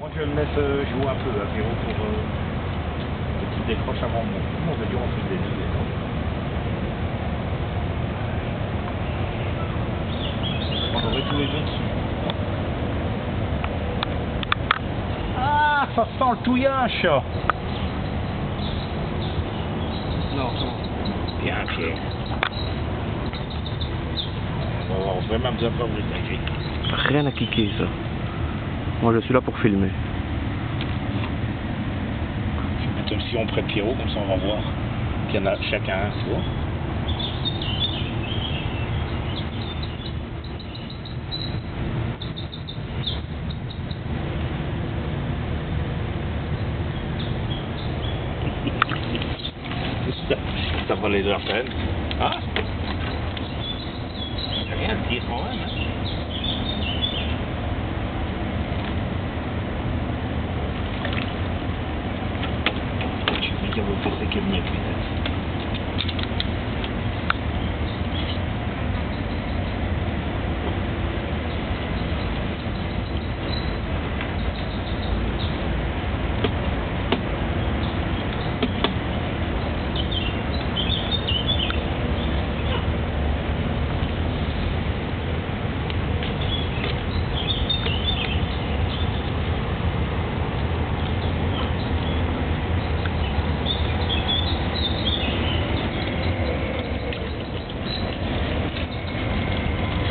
Moi, je le laisse jouer un peu, à Pierrot, pour euh, que tu décroches avant mon. Mon radio, on fait des idées. On aurait tous les deux dessus. Ah, ça sent le touillage Non, non. Bien, Pierre. On va vraiment besoin de faire des dingueries. Rien à cliquer, ça. Moi, je suis là pour filmer. Comme si on prête Pierrot, comme ça on va voir qu'il y en a chacun un soir. ça, ça valait la peine. Ah Rien à dire quand même. Hein? Tu dis qu'il y a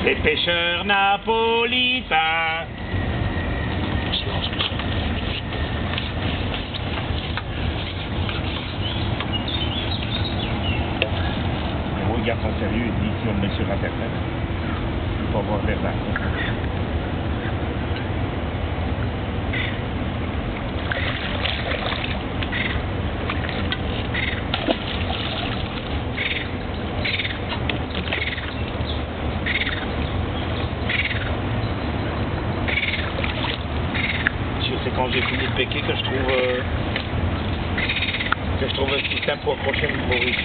Les pêcheurs napolitains. Le garçon sérieux, il dit si on le met sur Internet, il faut avoir d'un. J'ai fini de péquer que je trouve euh, que je trouve un système pour accrocher le Maurice,